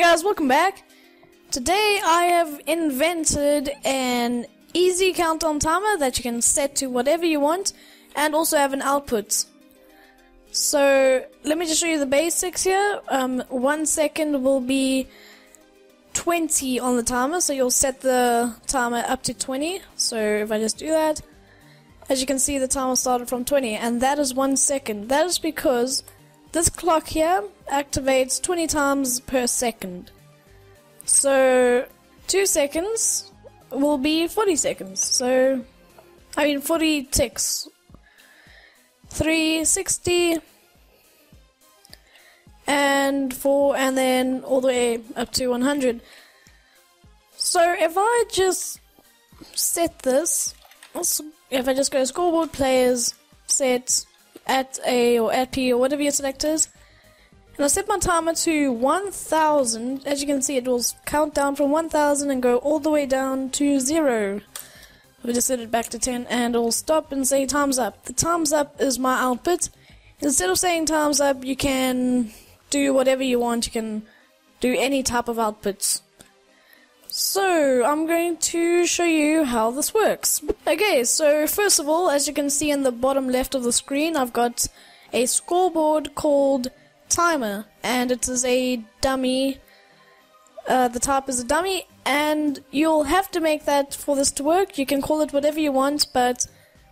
guys, welcome back. Today I have invented an easy countdown timer that you can set to whatever you want and also have an output. So let me just show you the basics here. Um, one second will be 20 on the timer, so you'll set the timer up to 20. So if I just do that, as you can see the timer started from 20 and that is one second. That is because this clock here activates 20 times per second. So, 2 seconds will be 40 seconds. So, I mean 40 ticks. 360 and 4 and then all the way up to 100. So, if I just set this, if I just go scoreboard players, set at A or at P or whatever your select is. And I set my timer to 1000. As you can see, it will count down from 1000 and go all the way down to 0. We just set it back to 10 and it'll stop and say time's up. The time's up is my output. Instead of saying time's up, you can do whatever you want. You can do any type of outputs. So, I'm going to show you how this works. Okay, so first of all, as you can see in the bottom left of the screen, I've got a scoreboard called Timer, and it is a dummy. Uh, the type is a dummy, and you'll have to make that for this to work. You can call it whatever you want, but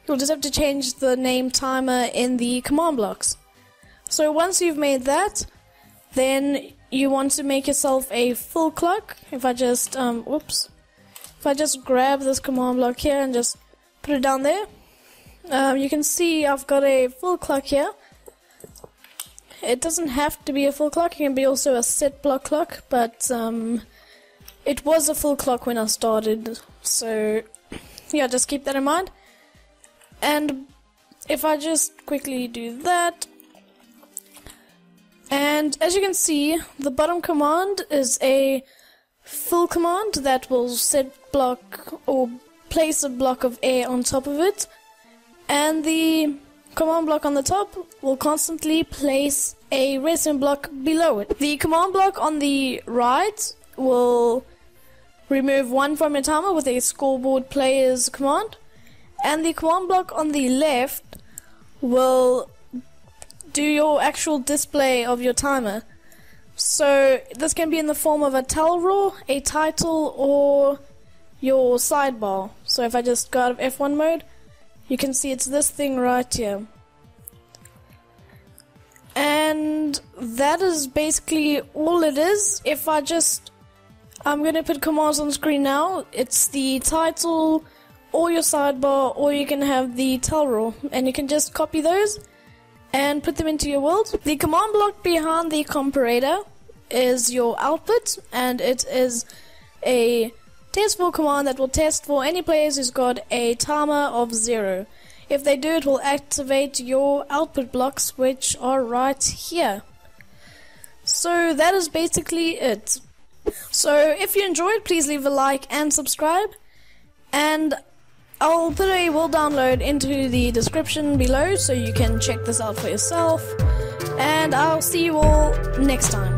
you'll just have to change the name Timer in the command blocks. So once you've made that, then you want to make yourself a fill clock. If I just, um, whoops. If I just grab this command block here and just put it down there, um, you can see I've got a fill clock here. It doesn't have to be a fill clock, it can be also a set block clock, but um, it was a fill clock when I started, so yeah, just keep that in mind. And if I just quickly do that, and as you can see, the bottom command is a fill command that will set block or place a block of air on top of it. And the command block on the top will constantly place a redstone block below it. The command block on the right will remove one from your timer with a scoreboard players command. And the command block on the left will do your actual display of your timer. So this can be in the form of a tellraw, a title, or your sidebar. So if I just go out of F1 mode, you can see it's this thing right here. And that is basically all it is. If I just, I'm going to put commands on screen now. It's the title, or your sidebar, or you can have the tellraw. And you can just copy those and put them into your world. The command block behind the comparator is your output, and it is a testfor command that will test for any players who's got a timer of zero. If they do, it will activate your output blocks, which are right here. So that is basically it. So if you enjoyed, please leave a like and subscribe. And I'll put a will download into the description below so you can check this out for yourself. And I'll see you all next time.